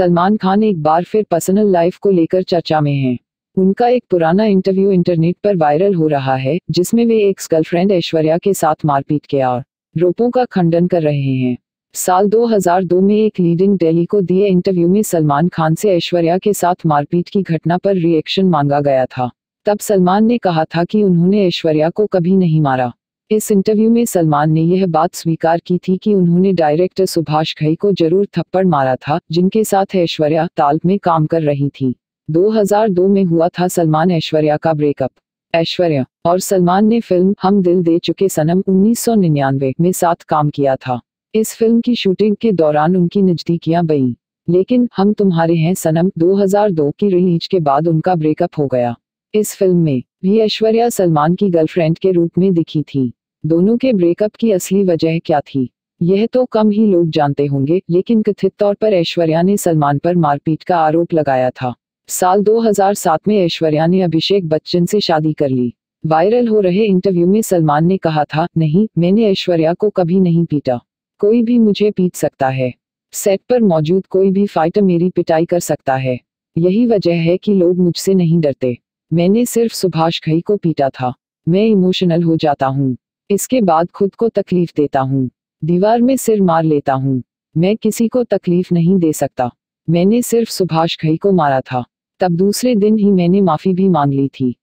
सलमान खान एक बार फिर personal life को लेकर चर्चा में हैं। उनका एक पुराना इंटरव्यू इंटरनेट पर वायरल हो रहा है, जिसमें वे एक्स गर्लफ्रेंड ऐश्वर्या के साथ मारपीट के और रोपों का खंडन कर रहे हैं। साल 2002 में एक लीडिंग डेली को दिए इंटरव्यू में सलमान खान से ऐश्वर्या के साथ मारपीट की घटना पर रिएक्शन मांगा गया था। तब सलमान ने कहा था कि उन्होंने ऐश्वर्या को कभी नहीं मारा। इस इंटरव्यू में सलमान ने यह बात स्वीकार की थी कि उन्होंने डायरेक्टर सुभाष घई को ज़रूर थप्पड़ मारा था, जिनके साथ ऐश्वर्या ताल में काम कर रही थी। 2002 में हुआ था सलमान ऐश्वर्या का ब्रेकअप। ऐश्वर्या और सलमान ने फ़िल्म हम दिल दे चुके सनम 1999 में साथ काम किया था। इस फ़िल्म की शूटिंग के दौरान उनकी नजदीकियाँ बई, लेकिन हम तुम्हारे हैं सनम। 2002 की रिलीज़ के बाद उनका ब्रेकअप हो गया। इस फ़िल्म में भी ऐश्वर्या सलमान की गर्लफ्रेंड के रूप में दिखी थी। दोनों के ब्रेकअप की असली वजह क्या थी? यह तो कम ही लोग जानते होंगे, लेकिन कथित तौर पर ऐश्वर्या ने सलमान पर मारपीट का आरोप लगाया था। साल 2007 में ऐश्वर्या ने अभिषेक बच्चन से शादी कर ली। वायरल हो रहे इंटरव्यू में सलमान ने कहा था, नहीं, मैंने ऐश्वर्या को कभी नहीं पीटा। कोई भी मुझे पीट सकता है। सेट पर मौजूद कोई भी फाइटर मेरी पिटाई कर सकता है। यही वजह है कि लोग मुझसे नहीं डरते। मैंने सिर्फ़ सुभाष घई को पीटा था। मैं इमोशनल हो जाता हूँ। इसके बाद खुद को तकलीफ़ देता हूँ। दीवार में सिर मार लेता हूँ। मैं किसी को तकलीफ़ नहीं दे सकता। मैंने सिर्फ़ सुभाष घई को मारा था। तब दूसरे दिन ही मैंने माफ़ी भी मांग ली थी।